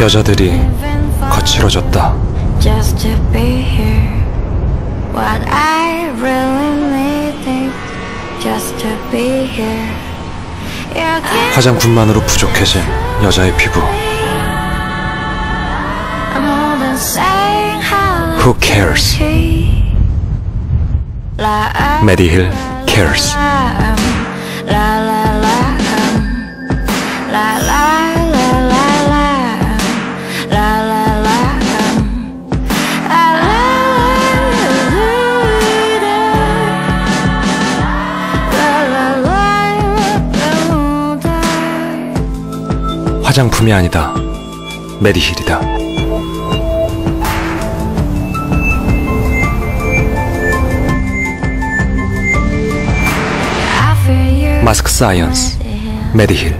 여자들이 거칠어졌다. 화장품만으로 부족해진 여자의 피부. Who cares? Medihill cares. 화장품이 아니다. 메디힐이다. 마스크 사이언스 메디힐